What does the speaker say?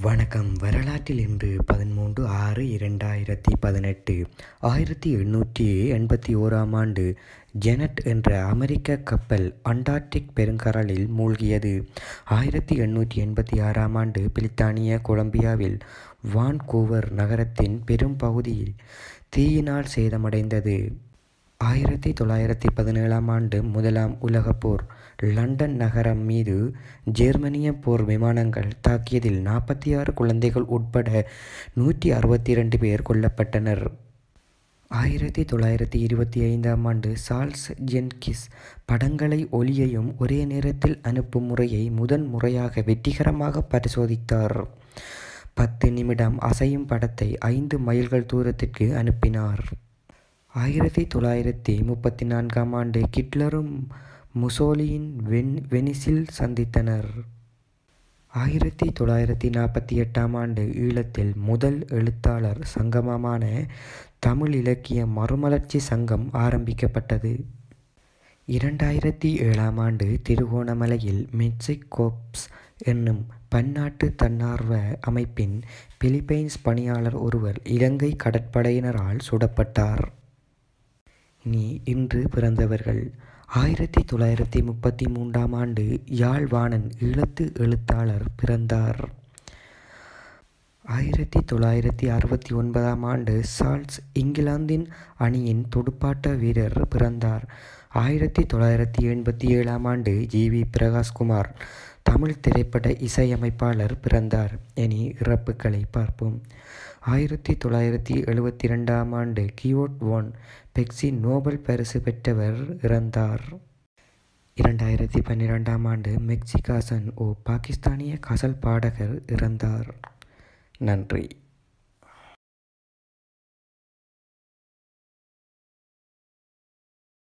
வணக்கம். வரலாற்றில் இன்று பதிமூன்று ஆறு இரண்டாயிரத்தி பதினெட்டு ஆயிரத்தி எண்ணூற்றி எண்பத்தி ஓராம் ஆண்டு ஜெனட் என்ற அமெரிக்க கப்பல் அண்டார்டிக் பெருங்கடலில் மூழ்கியது. ஆயிரத்தி எண்ணூற்றி எண்பத்தி ஆறாம் ஆண்டு பிரித்தானிய கொலம்பியாவில் வான்கூவர் நகரத்தின் பெரும் பகுதியில் தீயினால் சேதமடைந்தது. ஆயிரத்தி தொள்ளாயிரத்தி பதினேழாம் ஆண்டு முதலாம் உலகப் போர். லண்டன் நகரம் மீது ஜெர்மனிய போர் விமானங்கள் தாக்கியதில் நாற்பத்தி ஆறு குழந்தைகள் உட்பட நூற்றி அறுபத்தி இரண்டு பேர் கொல்லப்பட்டனர். ஆயிரத்தி தொள்ளாயிரத்தி இருபத்தி ஐந்தாம் ஆண்டு சார்ல்ஸ் ஜென்கிஸ் படங்களை ஒளியையும் ஒரே நேரத்தில் அனுப்பும் முறையை முதன் முறையாக வெற்றிகரமாக பரிசோதித்தார். பத்து நிமிடம் அசையும் படத்தை ஐந்து மைல்கள் தூரத்திற்கு அனுப்பினார். ஆயிரத்தி தொள்ளாயிரத்தி முப்பத்தி நான்காம் ஆண்டு கிட்லரும் முசோலியின் வென் வெனிஸில் சந்தித்தனர். ஆயிரத்தி தொள்ளாயிரத்தி நாற்பத்தி எட்டாம் ஆண்டு ஈழத்தில் முதல் எழுத்தாளர் சங்கமமான தமிழ் இலக்கிய மறுமலர்ச்சி சங்கம் ஆரம்பிக்கப்பட்டது. இரண்டாயிரத்தி ஏழாம் ஆண்டு திருகோணமலையில் மெட்சிகோப்ஸ் என்னும் பன்னாட்டு தன்னார்வ அமைப்பின் பிலிப்பைன்ஸ் பணியாளர் ஒருவர் இலங்கை கடற்படையினரால் சுடப்பட்டார். இனி இன்று பிறந்தவர்கள். ஆயிரத்தி தொள்ளாயிரத்தி முப்பத்தி மூன்றாம் ஆண்டு யாழ்வாணன் ஈழத்து எழுத்தாளர் பிறந்தார். ஆயிரத்தி தொள்ளாயிரத்தி அறுபத்தி ஒன்பதாம் ஆண்டு சார்ல்ஸ் இங்கிலாந்தின் அணியின் துடுப்பாட்ட வீரர் பிறந்தார். ஆயிரத்தி தொள்ளாயிரத்தி எண்பத்தி ஏழாம் ஆண்டு ஜி. வி. பிரகாஷ்குமார் தமிழ் திரைப்பட இசையமைப்பாளர் பிறந்தார். இனி இறப்புகளை பார்ப்போம். ஆயிரத்தி தொள்ளாயிரத்தி எழுபத்தி ரெண்டாம் ஆண்டு கியோட் ஒன் பெக்ஸி நோபல் பரிசு பெற்றவர் இறந்தார். இரண்டாயிரத்தி பன்னிரெண்டாம் ஆண்டு மெக்சிகாசன் ஓ பாகிஸ்தானிய கசல் பாடகர் இறந்தார். நன்றி.